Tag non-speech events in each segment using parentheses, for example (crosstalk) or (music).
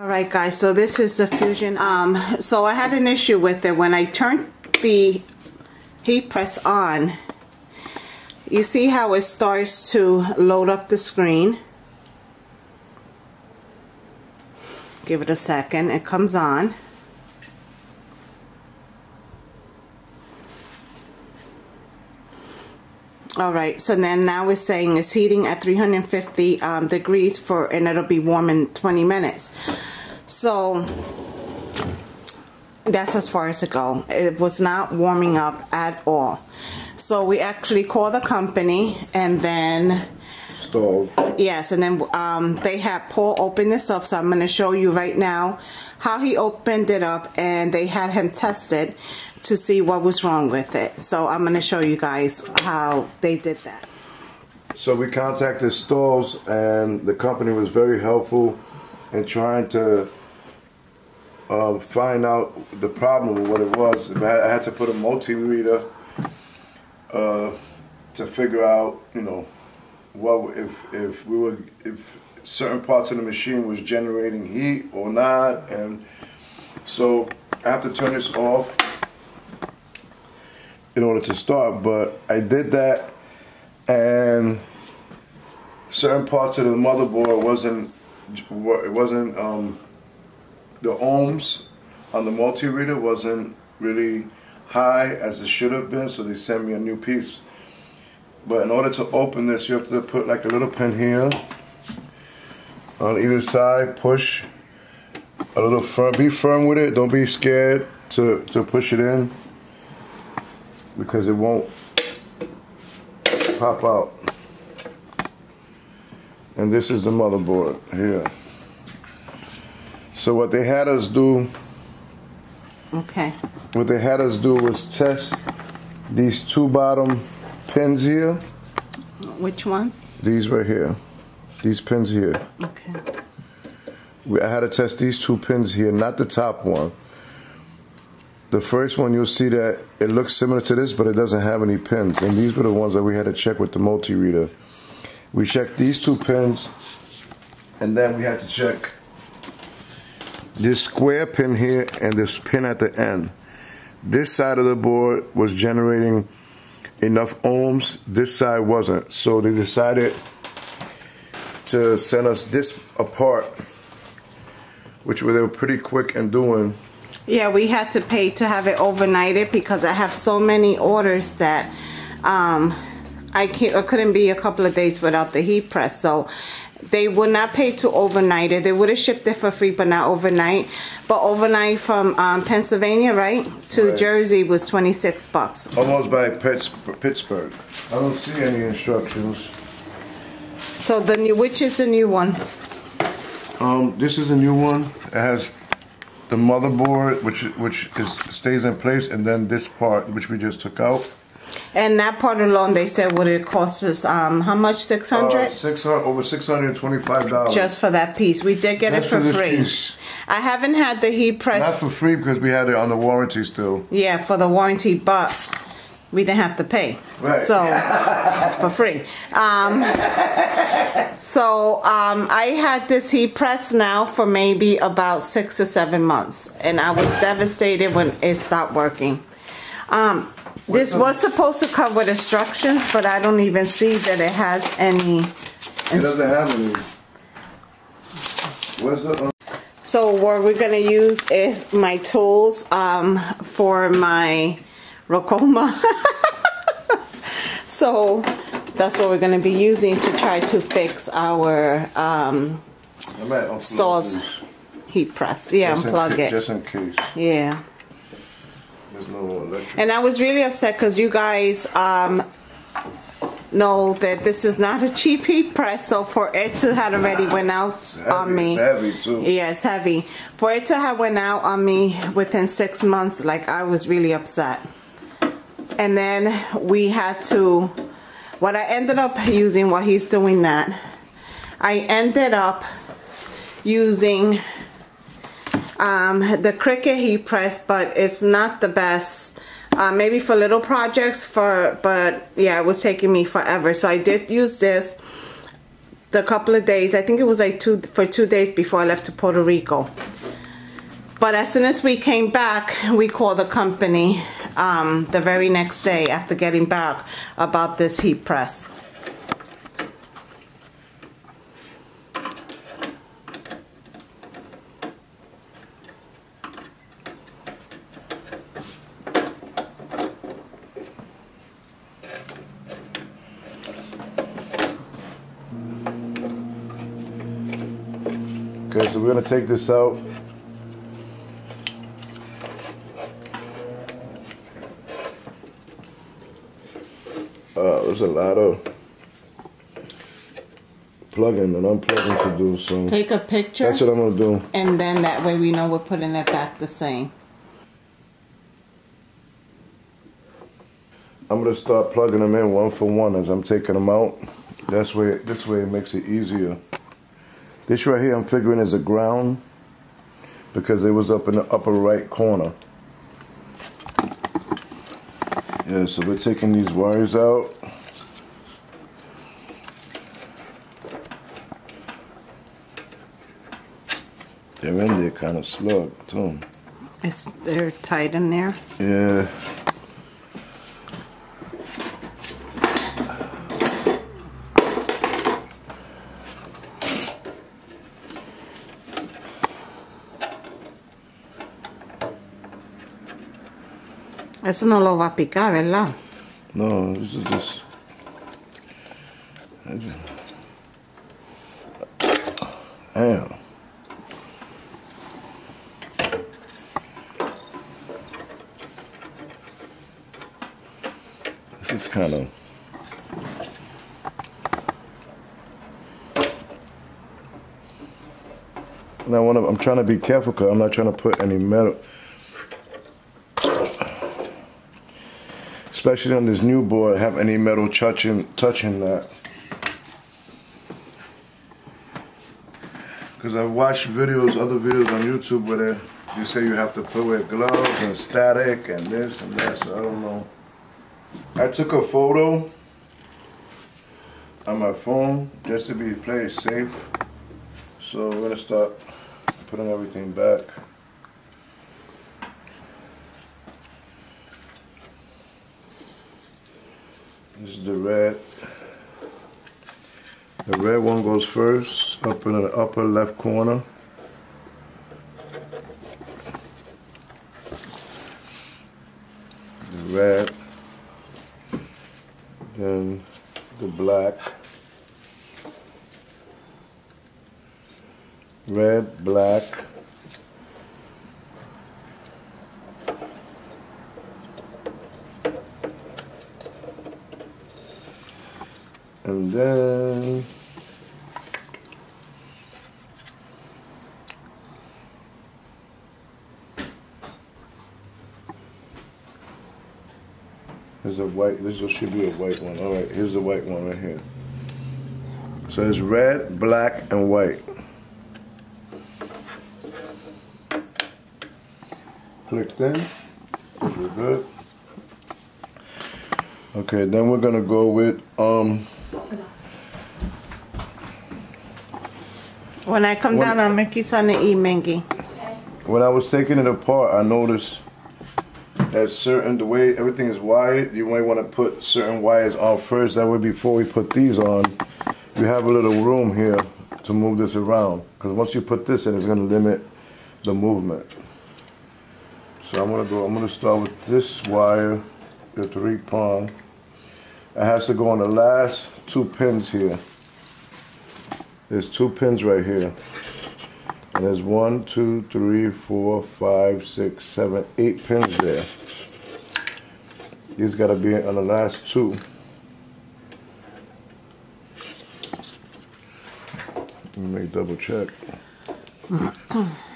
All right, guys, so this is the Fusion. Um, so I had an issue with it. When I turned the heat press on, you see how it starts to load up the screen. Give it a second. It comes on. All right, so then now it's saying it's heating at 350 um, degrees for, and it'll be warm in 20 minutes. So that's as far as it go. It was not warming up at all. So we actually called the company and then Stahls. Yes, and then um, they had Paul open this up, so I'm going to show you right now how he opened it up, and they had him tested to see what was wrong with it. So I'm going to show you guys how they did that. So we contacted Stahls, and the company was very helpful in trying to um, find out the problem, what it was. I had to put a multi-reader uh, to figure out, you know, what if if we were if certain parts of the machine was generating heat or not, and so I have to turn this off in order to start. But I did that, and certain parts of the motherboard wasn't it wasn't um, the ohms on the multi-reader wasn't really high as it should have been, so they sent me a new piece. But in order to open this, you have to put like a little pin here on either side, push a little firm, be firm with it, don't be scared to, to push it in because it won't pop out. And this is the motherboard here. So what they had us do Okay. what they had us do was test these two bottom pins here. Which ones? These right here. These pins here. Okay. I had to test these two pins here, not the top one. The first one, you'll see that it looks similar to this, but it doesn't have any pins. And these were the ones that we had to check with the multi-reader. We checked these two pins, and then we had to check this square pin here and this pin at the end. This side of the board was generating enough ohms, this side wasn't. So they decided to send us this apart, which they were pretty quick in doing. Yeah, we had to pay to have it overnighted because I have so many orders that um, I, can't, I couldn't be a couple of days without the heat press. So they would not pay to overnight it. They would have shipped it for free, but not overnight. But overnight from um, Pennsylvania, right, to Right. Jersey was 26 bucks. Almost by Pitts- Pittsburgh. I don't see any instructions. So the new, which is the new one? Um, this is a new one. It has the motherboard, which which is stays in place, and then this part, which we just took out. And that part alone, they said would it cost us um, how much? 600 Uh, six hundred over six hundred twenty-five dollars. just for that piece. We did get Just it for, for free. piece. I haven't had the heat press. not for free because we had it on the warranty still. Yeah, for the warranty, but we didn't have to pay. Right. So (laughs) it's for free. Um, so um, I had this heat press now for maybe about six or seven months, and I was devastated when it stopped working. Um, this was supposed to come with instructions, but I don't even see that it has any. It doesn't have any. Where's the? Um, So what we're gonna use is my tools um, for my Rocoma. (laughs) so that's what we're gonna be using to try to fix our um, I'm at unplug Stahls' this. heat press. Yeah, Just unplug it. Just in case. Yeah. There's no electric. And I was really upset because you guys um, know that this is not a cheap heat press. So for it to have already went out heavy, on me, it's heavy, too. Yeah, it's heavy. For it to have went out on me within six months, like I was really upset. And then we had to. What I ended up using while he's doing that, I ended up using um, the Cricut heat press, but it's not the best. Uh, maybe for little projects, for but yeah, it was taking me forever. So I did use this. the couple of days. I think it was like two for two days before I left to Puerto Rico. But as soon as we came back, we called the company um, the very next day after getting back about this heat press. Okay, so we're gonna take this out. There's a lot of plugging and unplugging to do, so Take a picture, that's what I'm gonna do. and then that way we know we're putting it back the same. I'm gonna start plugging them in one for one as I'm taking them out. That's way, this way it makes it easier. This right here I'm figuring is a ground because it was up in the upper right corner. Yeah, so we're taking these wires out. They're in there kind of slug too. It's, they're tight in there. Yeah. Eso no lo va a picar, ¿verdad? No, this is just. Just- Damn. Is kind of. Now, I'm, I'm trying to be careful because I'm not trying to put any metal. especially on this new board, have any metal touching touching that. Because I've watched videos, other videos on YouTube where they, they say you have to put with gloves and static and this and that. So I don't know. I took a photo on my phone just to be play safe. So we're gonna start putting everything back. This is the red. The red one goes first, up in the upper left corner. The red. Then the black. Red, black. And then a white. This should be a white one. All right, here's the white one right here. So it's red, black, and white. Clicked in. We're good. Okay, then we're gonna go with um. When I come When- down, I'll make you something to eat, Mengi. When I was taking it apart, I noticed that certain the way everything is wired, you might want to put certain wires on first. That way, before we put these on, you have a little room here to move this around. Because once you put this in, it's going to limit the movement. So I'm gonna go. I'm gonna start with this wire, the three prong. It has to go on the last two pins here. There's two pins right here. And there's one, two, three, four, five, six, seven, eight pins there. These gotta be on the last two. Let me make double check. (coughs)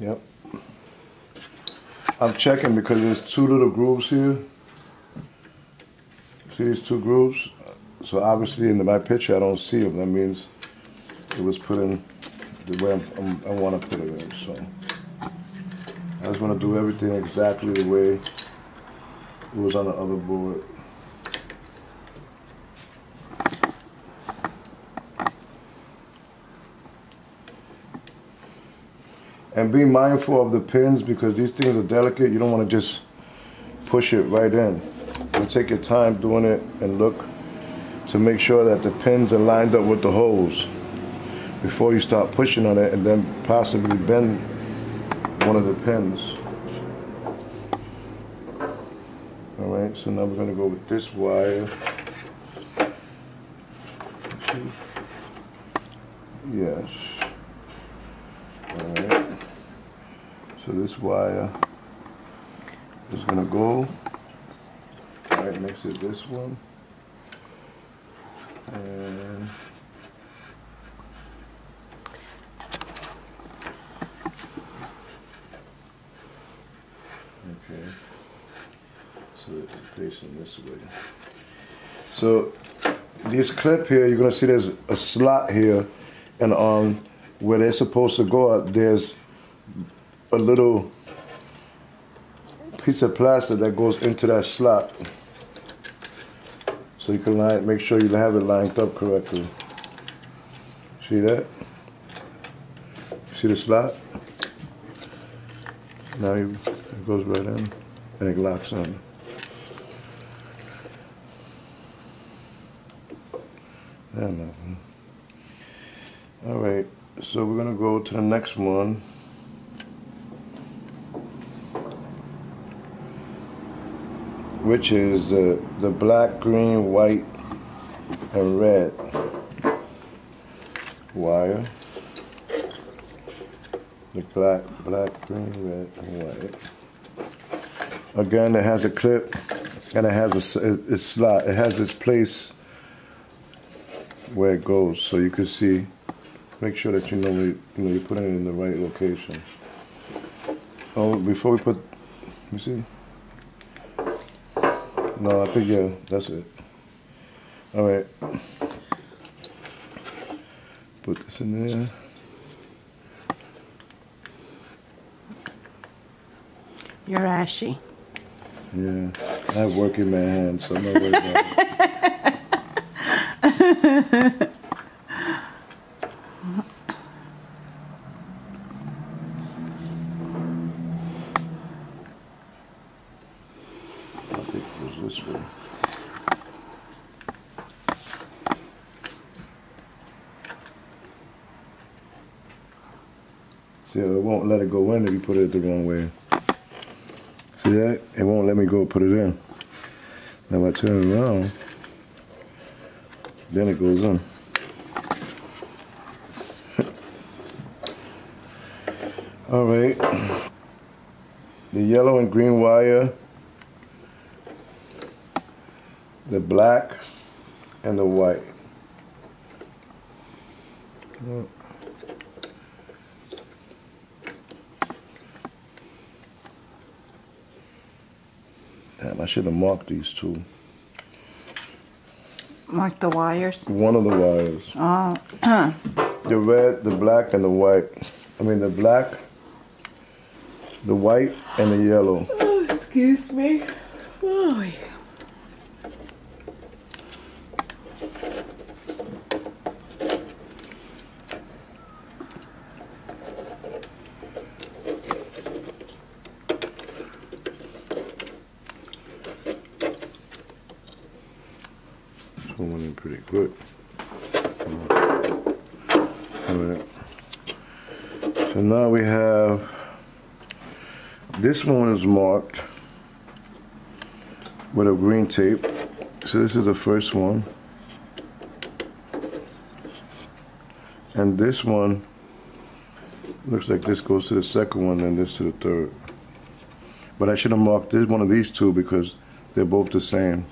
Yep. I'm checking because there's two little grooves here. See these two grooves? So obviously in my picture I don't see them. That means it was put in the way I'm, i want to put it in. So I just want to do everything exactly the way it was on the other board. And be mindful of the pins because these things are delicate. You don't want to just push it right in. You take your time doing it and look to make sure that the pins are lined up with the holes before you start pushing on it and then possibly bend one of the pins. All right, so now we're gonna go with this wire. Yes. All right. So this wire is gonna go right next to this one. And okay. So facing this way. So this clip here, you're gonna see there's a slot here, and on where they're supposed to go, there's a little piece of plastic that goes into that slot. So you can line, make sure you have it lined up correctly. See that? See the slot? Now you, it goes right in and it locks nothing. All right, so we're gonna go to the next one. Which is the, the black, green, white, and red wire. The black, black, green, red, and white. Again, it has a clip and it has a, a slot. It has its place where it goes, so you can see. Make sure that you know you, you know you're putting it in the right location. Oh, before we put, you see. No, I think yeah, that's it. All right. Put this in there. You're ashy. Yeah, I have work in my hands, so I'm not worried about it. (laughs) I think it goes this way. See, it won't let it go in if you put it the wrong way. See that? It won't let me go put it in. Now if I turn it around, then it goes in. (laughs) All right. The yellow and green wire, the black, and the white. Damn, I should have marked these two. Mark the wires. One of the wires. Oh, (clears throat) The red, the black, and the white. I mean, the black, the white, and the yellow. oh excuse me. Oh, This pretty good. So now we have this one is marked with a green tape. So this is the first one. And this one looks like this goes to the second one and this to the third. But I should have marked this one of these two because they're both the same.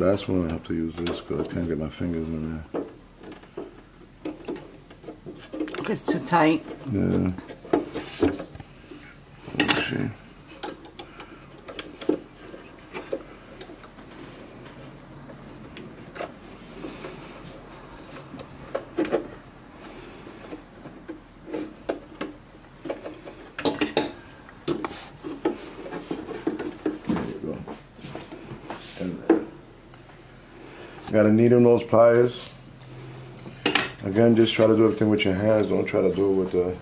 Last one I have to use this because I can't get my fingers in there. it's too tight. Yeah. Let me see. Got a needle nose pliers. Again, just try to do everything with your hands. Don't try to do it with the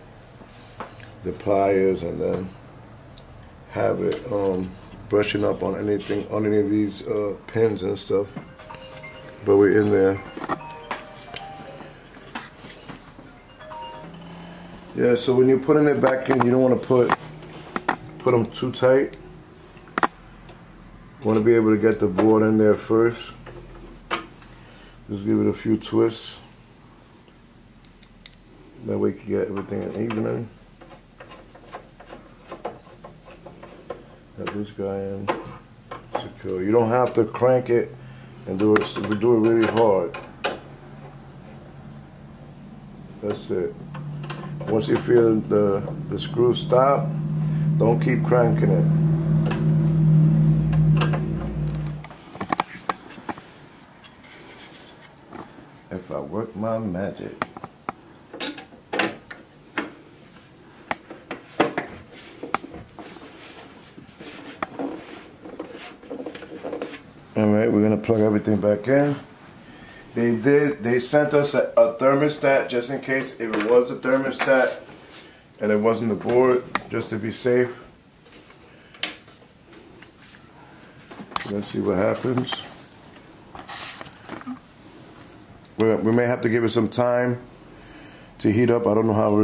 the pliers and then have it um, brushing up on anything on any of these uh, pins and stuff. But we're in there. Yeah, so when you're putting it back in, you don't want to put put them too tight. Want to be able to get the board in there first. Just give it a few twists. That way you can get everything even. Have this guy in secure. You don't have to crank it and do it do it really hard. That's it. Once you feel the, the screw stop, don't keep cranking it. If I work my magic. All right, we're gonna plug everything back in. They did. They sent us a, a thermostat just in case if it was a thermostat and it wasn't the board, just to be safe. Let's see what happens. We, we may have to give it some time to heat up. I don't know how.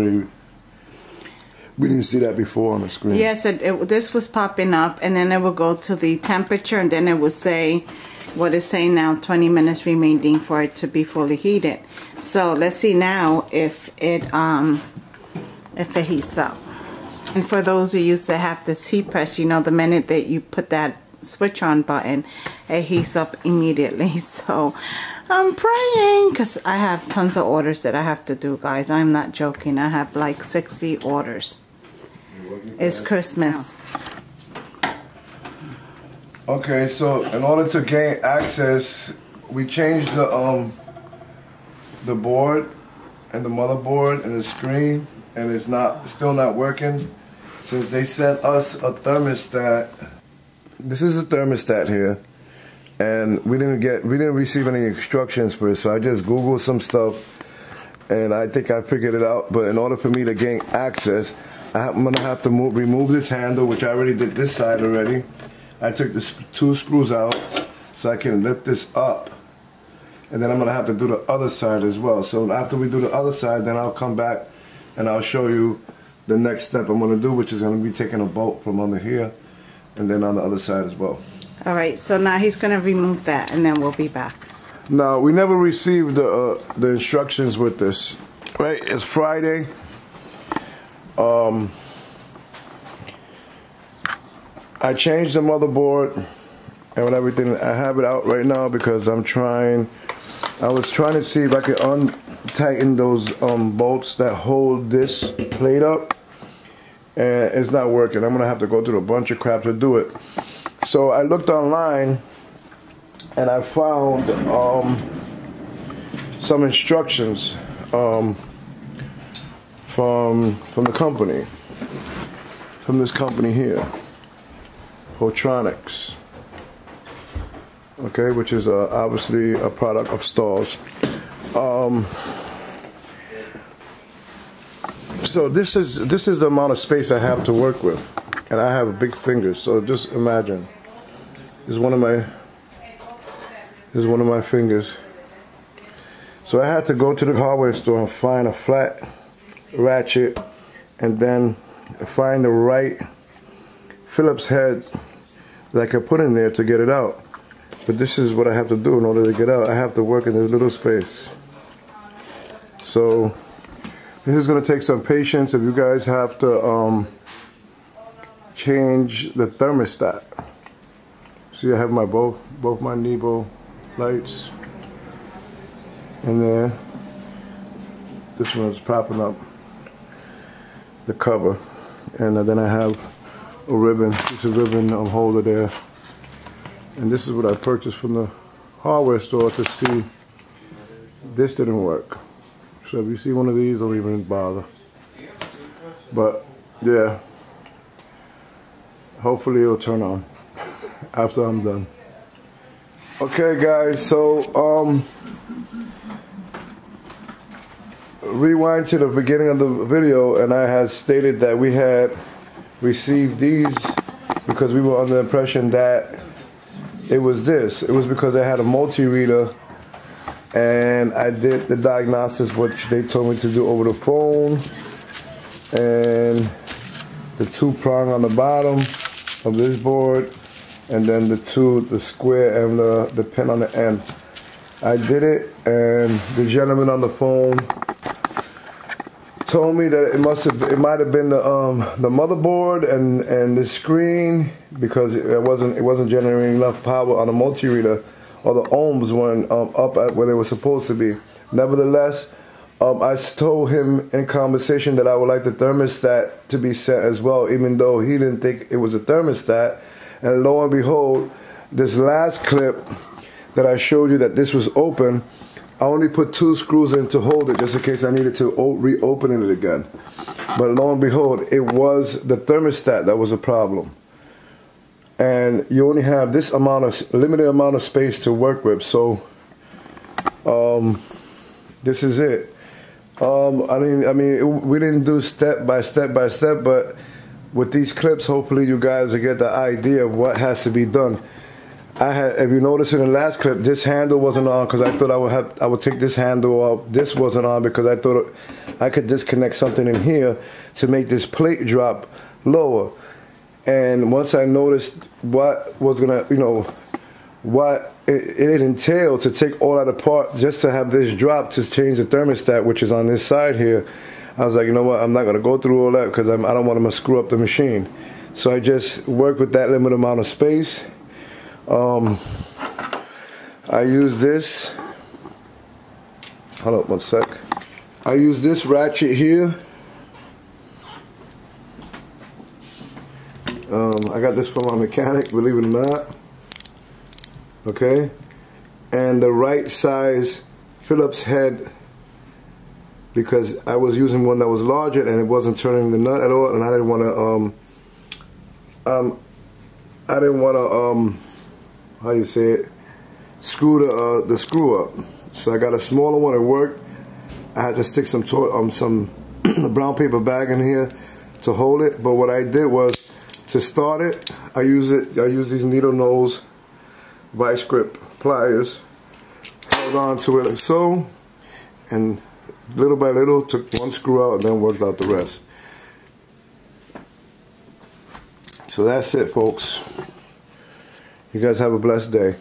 We didn't see that before on the screen. Yes, it, it, this was popping up, and then it will go to the temperature, and then it will say what it's saying now 20 minutes remaining for it to be fully heated so let's see now if it um if it heats up and for those who used to have this heat press you know the minute that you put that switch on button it heats up immediately (laughs) so I'm praying because I have tons of orders that I have to do guys. I'm not joking. I have like 60 orders. It's Christmas. Okay, so in order to gain access, we changed the um the board and the motherboard and the screen, and it's not still not working. Since they sent us a thermostat, this is a thermostat here, and we didn't get we didn't receive any instructions for it. So I just googled some stuff, and I think I figured it out. But in order for me to gain access, I'm gonna have to move, remove this handle, which I already did this side already I took the two screws out so I can lift this up and then I'm gonna have to do the other side as well so after we do the other side then I'll come back and I'll show you the next step I'm gonna do which is gonna be taking a bolt from under here and then on the other side as well all right so now he's gonna remove that and then we'll be back now we never received the uh, the instructions with this right it's Friday um I changed the motherboard and everything. I have it out right now because I'm trying. I was trying to see if I could untighten those um, bolts that hold this plate up, and it's not working. I'm gonna have to go through a bunch of crap to do it. So I looked online and I found um, some instructions um, from from the company, from this company here. Hotronix. Okay, which is uh, obviously a product of Stahls. Um, so this is this is the amount of space I have to work with, and I have a big fingers. So just imagine, this is one of my is one of my fingers. So I had to go to the hardware store and find a flat ratchet, and then find the right Phillips head that I could put in there to get it out. But this is what I have to do in order to get out. I have to work in this little space. So this is going to take some patience if you guys have to um, change the thermostat. See, I have my both both my Nebo lights in there. This one's propping up the cover, and then I have a ribbon. It's a ribbon holder there. And this is what I purchased from the hardware store to see this didn't work. So if you see one of these, don't even bother. But yeah, hopefully it'll turn on (laughs) after I'm done. Okay, guys, so um, rewind to the beginning of the video, and I had stated that we had received these because we were under the impression that it was this. It was because I had a multi-reader, and I did the diagnosis, which they told me to do over the phone, and the two prong on the bottom of this board and then the two, the square and the, the pin on the end. I did it, and the gentleman on the phone told me that it must have, it might have been the um, the motherboard and and the screen because it wasn't it wasn't generating enough power on the multi-reader, or the ohms weren't um, up at where they were supposed to be. Nevertheless. Um, I told him in conversation that I would like the thermostat to be set as well, even though he didn't think it was a thermostat. And lo and behold, this last clip that I showed you that this was open, I only put two screws in to hold it just in case I needed to reopen it again. But lo and behold, it was the thermostat that was a problem. And you only have this amount of limited amount of space to work with. So um, this is it. Um, I mean, I mean, we didn't do step by step by step, but with these clips, hopefully you guys will get the idea of what has to be done. I had, if you notice in the last clip, this handle wasn't on because I thought I would have, I would take this handle off. This wasn't on because I thought I could disconnect something in here to make this plate drop lower. And once I noticed what was gonna, you know, what it, it entailed to take all that apart just to have this drop to change the thermostat, which is on this side here I was like, you know what? I'm not going to go through all that because I don't want to screw up the machine. So I just work with that limited amount of space. Um, I use this. Hold up one sec. I use this ratchet here. Um, I got this from my mechanic, believe it or not. Okay. And the right size Phillips head because I was using one that was larger and it wasn't turning the nut at all and I didn't want to um um I didn't want to um how you say it screw the uh, the screw up so I got a smaller one it worked I had to stick some to um some (clears throat) brown paper bag in here to hold it but what I did was to start it I use it I use these needle nose vice grip pliers held on to it so and little by little, took one screw out and then worked out the rest. So that's it, folks. You guys have a blessed day.